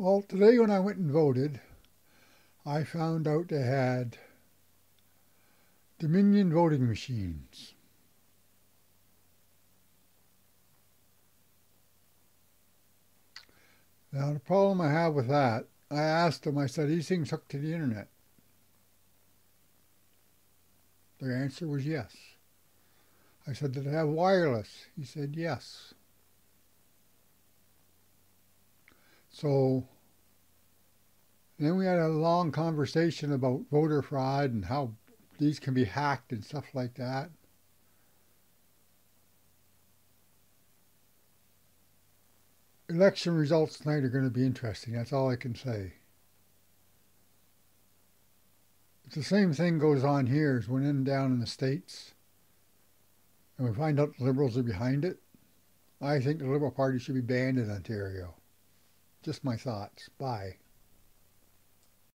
Well, today when I went and voted, I found out they had Dominion voting machines. Now the problem I have with that, I asked them, I said, these things hook to the internet. Their answer was yes. I said, did they have wireless? He said, yes. So then we had a long conversation about voter fraud and how these can be hacked and stuff like that. Election results tonight are going to be interesting. That's all I can say. It's the same thing goes on here as when in down in the States and we find out the Liberals are behind it. I think the Liberal Party should be banned in Ontario. Just my thoughts. Bye.